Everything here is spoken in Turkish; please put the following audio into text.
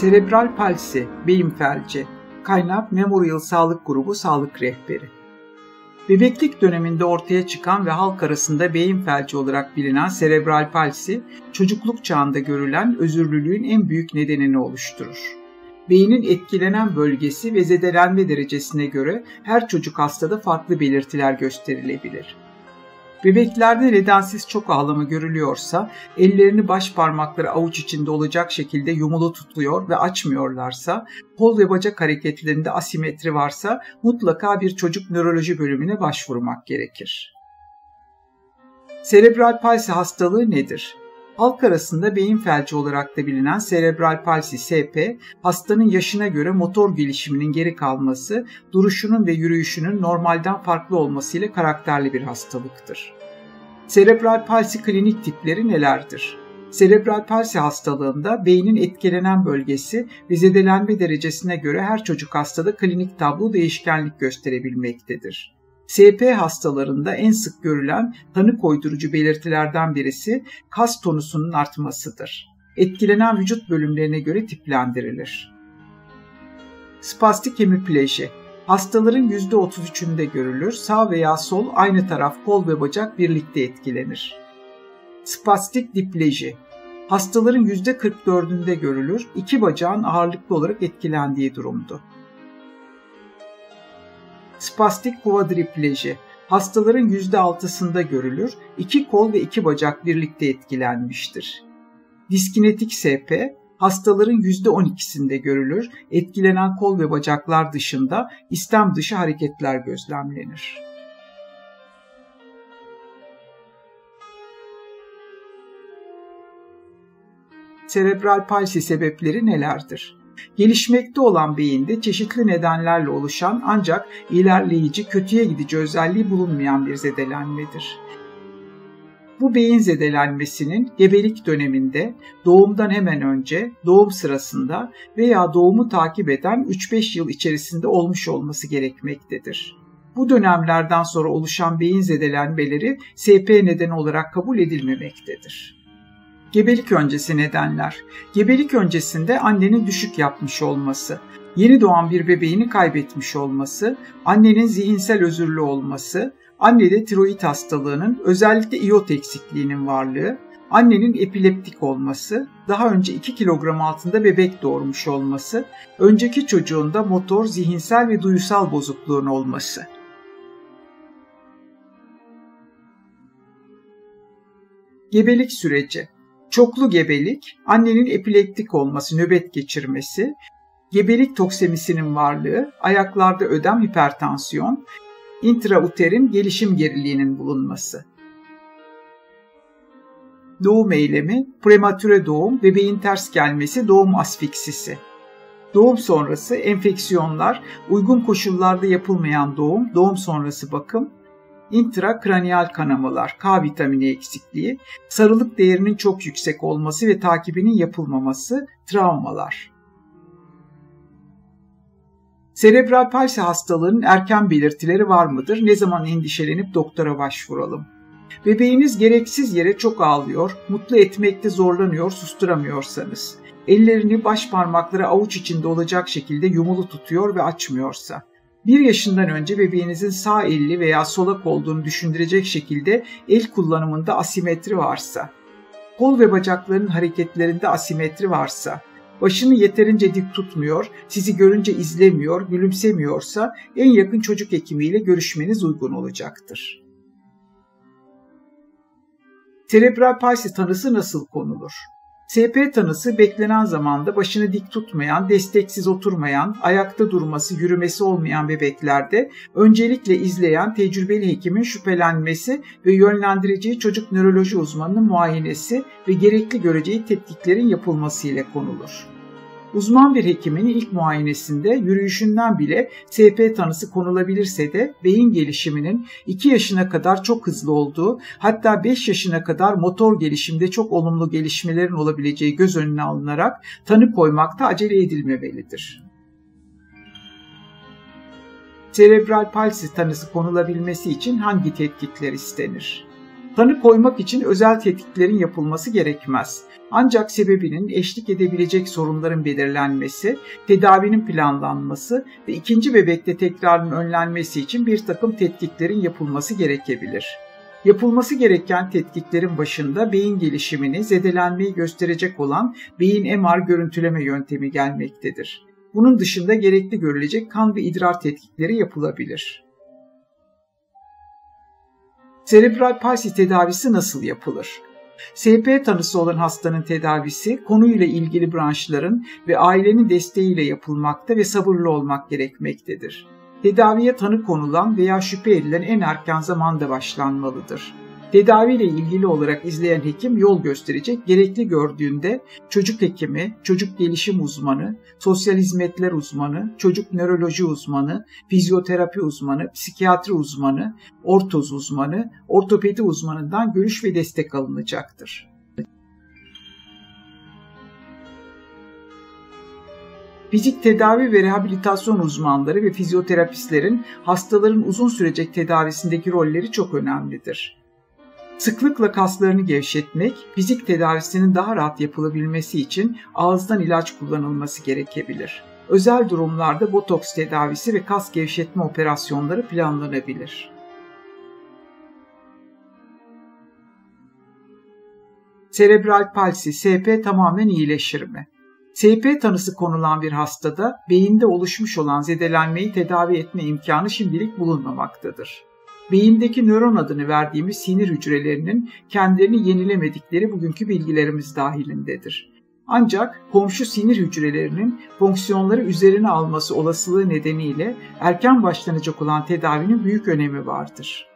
Serebral palsi, beyin felci. Kaynak Memorial Sağlık Grubu Sağlık Rehberi. Bebeklik döneminde ortaya çıkan ve halk arasında beyin felci olarak bilinen serebral palsi, çocukluk çağında görülen özürlülüğün en büyük nedenini oluşturur. Beynin etkilenen bölgesi ve zedelenme derecesine göre her çocuk hastada farklı belirtiler gösterilebilir. Bebeklerde nedensiz çok ağlama görülüyorsa, ellerini baş parmakları avuç içinde olacak şekilde yumulu tutuyor ve açmıyorlarsa, kol ve bacak hareketlerinde asimetri varsa mutlaka bir çocuk nöroloji bölümüne başvurmak gerekir. Serebral palsi hastalığı nedir? Halk arasında beyin felci olarak da bilinen serebral palsi SP, hastanın yaşına göre motor gelişiminin geri kalması, duruşunun ve yürüyüşünün normalden farklı olmasıyla karakterli bir hastalıktır. Serebral palsi klinik tipleri nelerdir? Serebral palsi hastalığında beynin etkilenen bölgesi ve zedelenme derecesine göre her çocuk hastada klinik tablo değişkenlik gösterebilmektedir. SP hastalarında en sık görülen tanı koydurucu belirtilerden birisi kas tonusunun artmasıdır. Etkilenen vücut bölümlerine göre tiplendirilir. Spastik hemipleji Hastaların %33'ünde görülür, sağ veya sol aynı taraf kol ve bacak birlikte etkilenir. Spastik dipleji Hastaların %44'ünde görülür, iki bacağın ağırlıklı olarak etkilendiği durumdu. Spastik quadripleji hastaların %6'sında görülür, iki kol ve iki bacak birlikte etkilenmiştir. Diskinetik SP hastaların %12'sinde görülür, etkilenen kol ve bacaklar dışında istem dışı hareketler gözlemlenir. Serebral palsi sebepleri nelerdir? Gelişmekte olan beyinde çeşitli nedenlerle oluşan ancak ilerleyici, kötüye gidici özelliği bulunmayan bir zedelenmedir. Bu beyin zedelenmesinin gebelik döneminde, doğumdan hemen önce, doğum sırasında veya doğumu takip eden 3-5 yıl içerisinde olmuş olması gerekmektedir. Bu dönemlerden sonra oluşan beyin zedelenmeleri SP nedeni olarak kabul edilmemektedir. Gebelik öncesi nedenler. Gebelik öncesinde annenin düşük yapmış olması, yeni doğan bir bebeğini kaybetmiş olması, annenin zihinsel özürlü olması, annede tiroid hastalığının özellikle iot eksikliğinin varlığı, annenin epileptik olması, daha önce 2 kilogram altında bebek doğurmuş olması, önceki çocuğunda motor, zihinsel ve duysal bozukluğun olması. Gebelik süreci Çoklu gebelik, annenin epileptik olması, nöbet geçirmesi, gebelik toksemisinin varlığı, ayaklarda ödem hipertansiyon, intrauterin gelişim geriliğinin bulunması. Doğum eylemi, prematüre doğum, bebeğin ters gelmesi, doğum asfiksisi. Doğum sonrası enfeksiyonlar, uygun koşullarda yapılmayan doğum, doğum sonrası bakım, intrakraniyal kanamalar, K vitamini eksikliği, sarılık değerinin çok yüksek olması ve takibinin yapılmaması, travmalar. Serebral palsi hastalığının erken belirtileri var mıdır? Ne zaman endişelenip doktora başvuralım? Bebeğiniz gereksiz yere çok ağlıyor, mutlu etmekte zorlanıyor, susturamıyorsanız, ellerini baş parmakları avuç içinde olacak şekilde yumulu tutuyor ve açmıyorsa, bir yaşından önce bebeğinizin sağ elli veya solak olduğunu düşündürecek şekilde el kullanımında asimetri varsa, kol ve bacakların hareketlerinde asimetri varsa, başını yeterince dik tutmuyor, sizi görünce izlemiyor, gülümsemiyorsa en yakın çocuk hekimiyle görüşmeniz uygun olacaktır. Serebral palsi tanısı nasıl konulur? SP tanısı beklenen zamanda başını dik tutmayan, desteksiz oturmayan, ayakta durması, yürümesi olmayan bebeklerde öncelikle izleyen tecrübeli hekimin şüphelenmesi ve yönlendireceği çocuk nöroloji uzmanının muayenesi ve gerekli göreceği tetkiklerin yapılması ile konulur. Uzman bir hekimin ilk muayenesinde yürüyüşünden bile SP tanısı konulabilirse de beyin gelişiminin 2 yaşına kadar çok hızlı olduğu hatta 5 yaşına kadar motor gelişimde çok olumlu gelişmelerin olabileceği göz önüne alınarak tanı koymakta acele edilmemelidir. Serebral palsi tanısı konulabilmesi için hangi tetkikler istenir? Tanı koymak için özel tetkiklerin yapılması gerekmez. Ancak sebebinin eşlik edebilecek sorunların belirlenmesi, tedavinin planlanması ve ikinci bebekte tekrarın önlenmesi için bir takım tetkiklerin yapılması gerekebilir. Yapılması gereken tetkiklerin başında beyin gelişimini, zedelenmeyi gösterecek olan beyin MR görüntüleme yöntemi gelmektedir. Bunun dışında gerekli görülecek kan ve idrar tetkikleri yapılabilir. Serebral palsi tedavisi nasıl yapılır? SP tanısı olan hastanın tedavisi konuyla ilgili branşların ve ailenin desteğiyle yapılmakta ve sabırlı olmak gerekmektedir. Tedaviye tanı konulan veya şüphe edilen en erken zamanda başlanmalıdır. Tedaviyle ilgili olarak izleyen hekim yol gösterecek gerekli gördüğünde çocuk hekimi, çocuk gelişim uzmanı, sosyal hizmetler uzmanı, çocuk nöroloji uzmanı, fizyoterapi uzmanı, psikiyatri uzmanı, ortoz uzmanı, ortopedi uzmanından görüş ve destek alınacaktır. Fizik tedavi ve rehabilitasyon uzmanları ve fizyoterapistlerin hastaların uzun sürecek tedavisindeki rolleri çok önemlidir. Sıklıkla kaslarını gevşetmek, fizik tedavisinin daha rahat yapılabilmesi için ağızdan ilaç kullanılması gerekebilir. Özel durumlarda botoks tedavisi ve kas gevşetme operasyonları planlanabilir. Serebral palsi, SP tamamen iyileşir mi? SP tanısı konulan bir hastada beyinde oluşmuş olan zedelenmeyi tedavi etme imkanı şimdilik bulunmamaktadır beyindeki nöron adını verdiğimiz sinir hücrelerinin kendilerini yenilemedikleri bugünkü bilgilerimiz dahilindedir. Ancak komşu sinir hücrelerinin fonksiyonları üzerine alması olasılığı nedeniyle erken başlanacak olan tedavinin büyük önemi vardır.